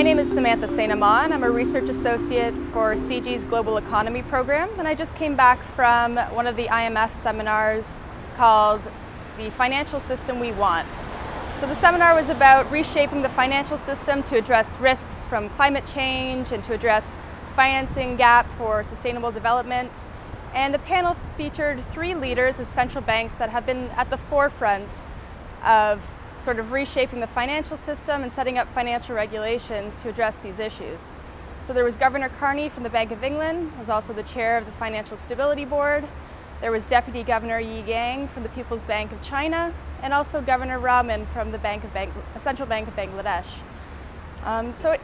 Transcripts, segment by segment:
My name is Samantha St. Amand. I'm a research associate for CIGI's Global Economy Program, and I just came back from one of the IMF seminars called The Financial System We Want. So the seminar was about reshaping the financial system to address risks from climate change and to address financing gap for sustainable development. And the panel featured three leaders of central banks that have been at the forefront of sort of reshaping the financial system and setting up financial regulations to address these issues. So there was Governor Carney from the Bank of England, was also the chair of the Financial Stability Board. There was Deputy Governor Yi Gang from the People's Bank of China, and also Governor Rahman from the Bank of Bang Central Bank of Bangladesh. Um, so it,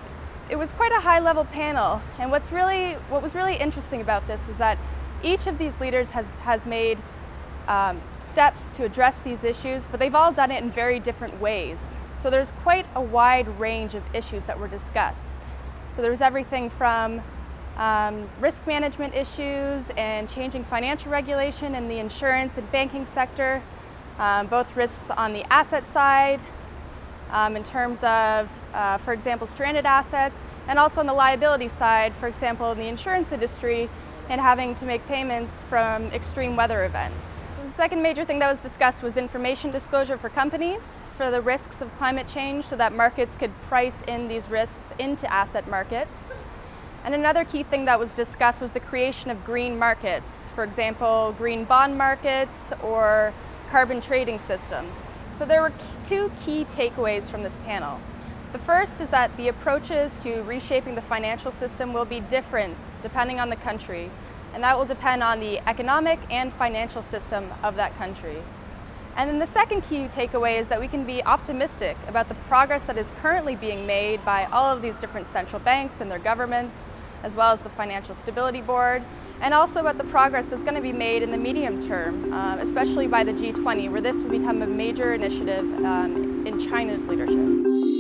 it was quite a high-level panel, and what's really what was really interesting about this is that each of these leaders has has made um, steps to address these issues, but they've all done it in very different ways. So there's quite a wide range of issues that were discussed. So there was everything from um, risk management issues and changing financial regulation in the insurance and banking sector, um, both risks on the asset side, um, in terms of, uh, for example, stranded assets, and also on the liability side, for example, in the insurance industry, and having to make payments from extreme weather events. The second major thing that was discussed was information disclosure for companies for the risks of climate change so that markets could price in these risks into asset markets. And another key thing that was discussed was the creation of green markets, for example, green bond markets or carbon trading systems. So there were two key takeaways from this panel. The first is that the approaches to reshaping the financial system will be different depending on the country, and that will depend on the economic and financial system of that country. And then the second key takeaway is that we can be optimistic about the progress that is currently being made by all of these different central banks and their governments, as well as the Financial Stability Board, and also about the progress that's going to be made in the medium term, um, especially by the G20, where this will become a major initiative um, in China's leadership.